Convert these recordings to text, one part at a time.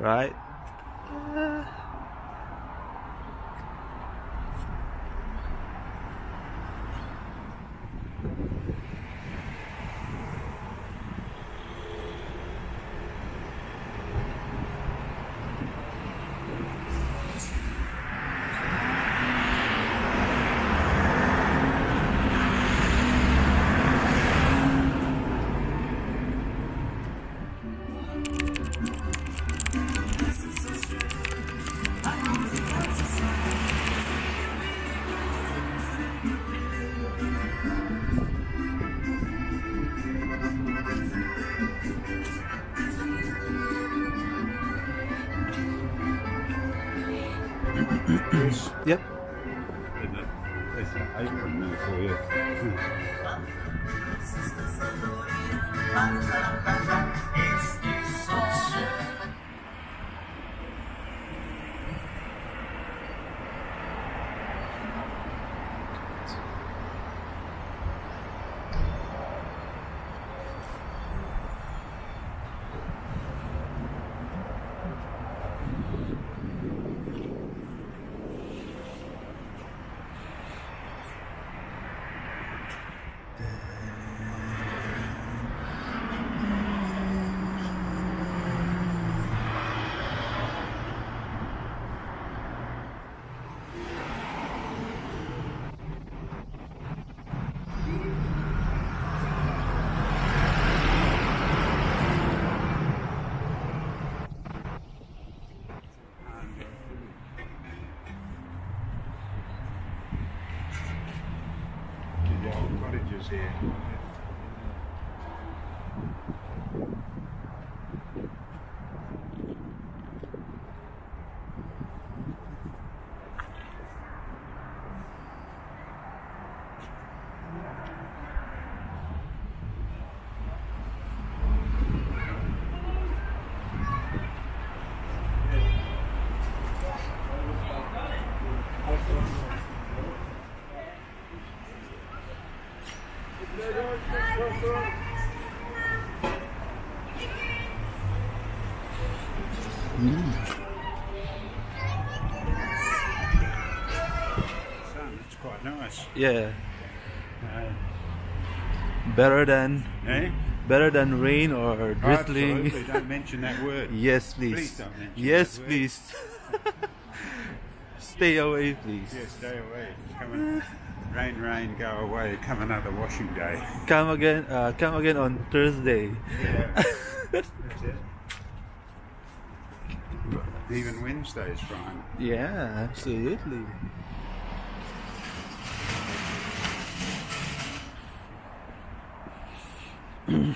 right? Yep. There's an apron there for you. The old cottages here. It's quite nice. Yeah. Uh, Better than eh? better than rain or drizzling. Absolutely, don't mention that word. yes, please. Please don't mention yes, that word. please. Stay away, please. Yeah, stay away. Rain, rain, go away. Come another washing day. Come again. Uh, come again on Thursday. Yeah. That's it. Even Wednesday's fine. Yeah, absolutely.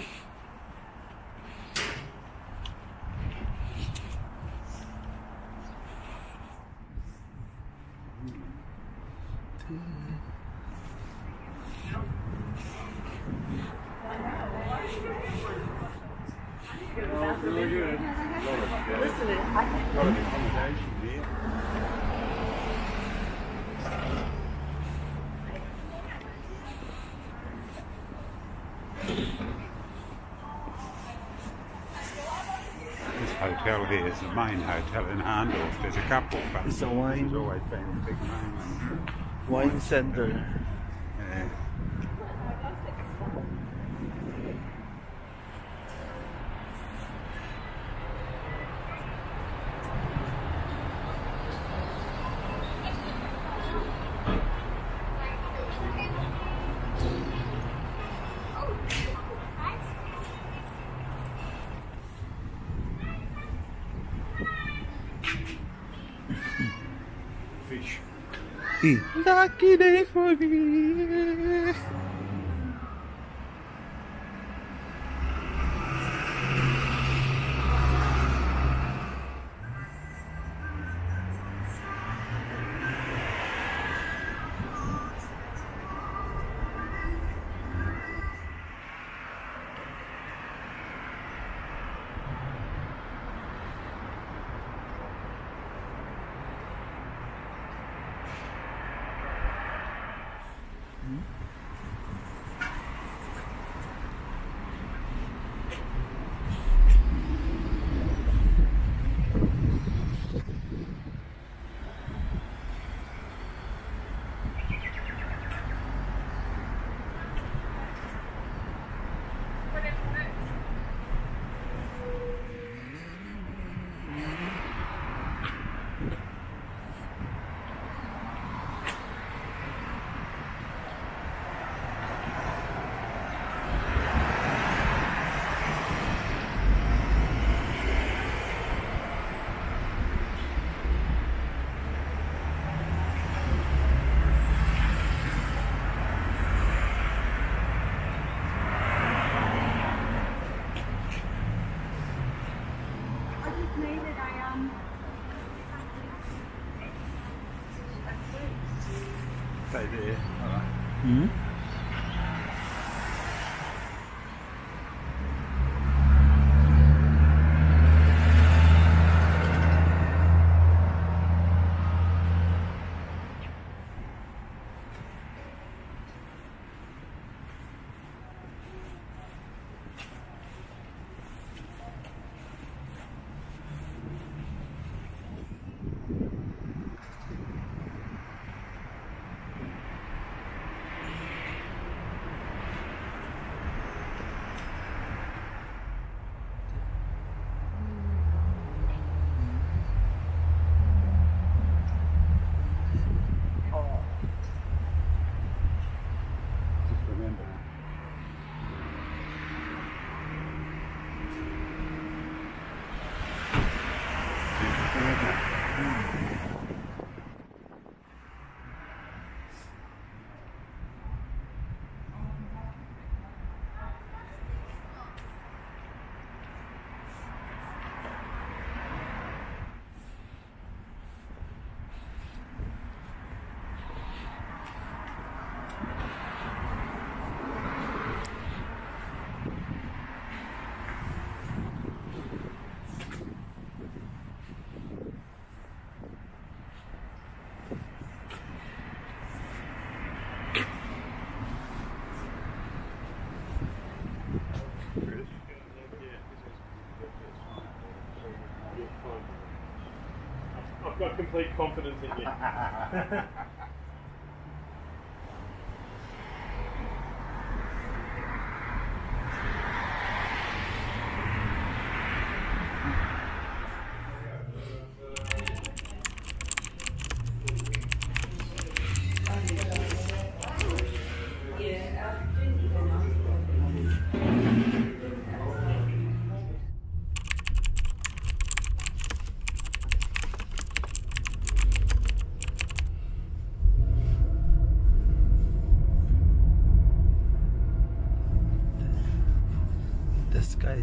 Got This hotel here is the main hotel in Hahndorf. There's a couple, but It's a wine- There's always been the big main one. Wine center. E. Daqui nem folia. I am. There. Mm hmm complete confidence in you.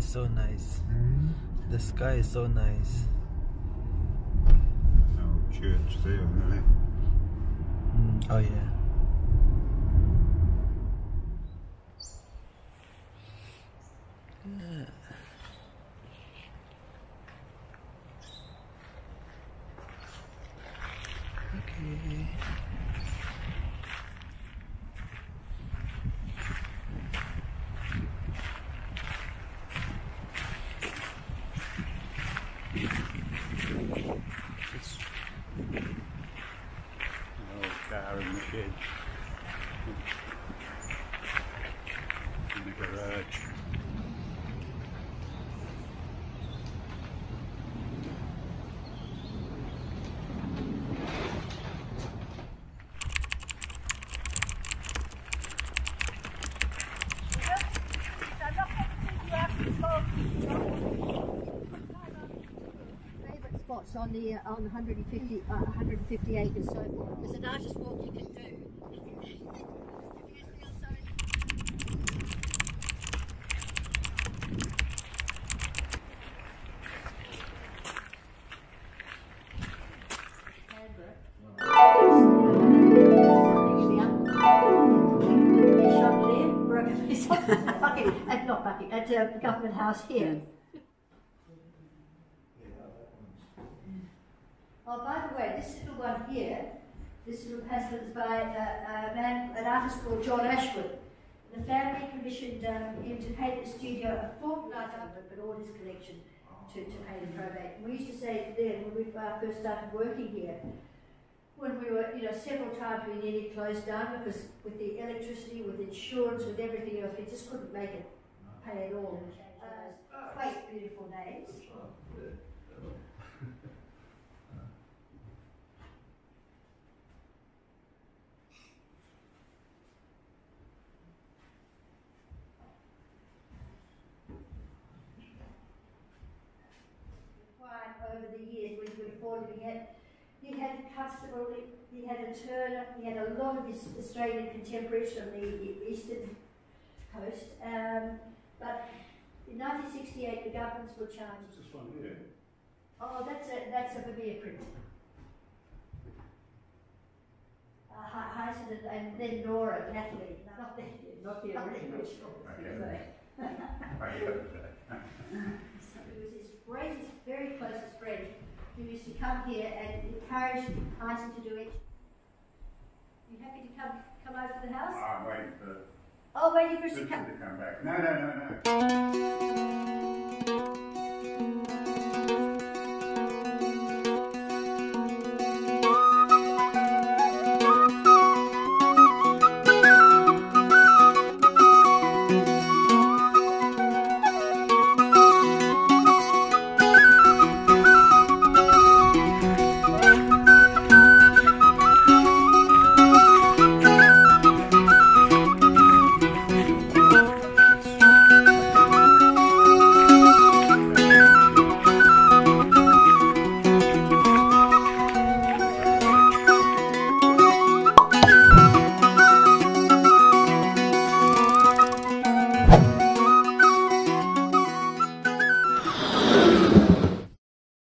is so nice. The sky is so nice. Oh, church there on the left. Mm, oh yeah. Yeah. Okay. It's an old car in the shed. In the garage. Favourite on the uh, on 150 uh, 150 acres. So there's an artist walk you can do. If you feel so Bucket, at, not Bucket, at uh, Government House here. Oh, this little one here, this little pastel is by uh, a man, an artist called John Ashwood. The family commissioned um, him to paint the studio a fortnight it, but all his collection to, to paint and probate. And we used to say then, when we first started working here, when we were, you know, several times we nearly closed down because with the electricity, with insurance, with everything else, we just couldn't make it pay at all. Uh, quite beautiful names. Quite over the years when he would afford it, he had, he had Constable, he, he had a Turner, he had a lot of his Australian contemporaries from the eastern coast. Um, but in 1968, the governments were charged. This one here. Oh, that's a that's a Vermeer print. Uh, Hy- Heysen and, and then Nora, Natalie, not the, Not the original. Okay. So, it. was his greatest, very closest friend who used to come here and encourage Isaac to do it. Happy to come come over to the house? I'm waiting for Oh, waiting for to come. to come back. No, no, no, no.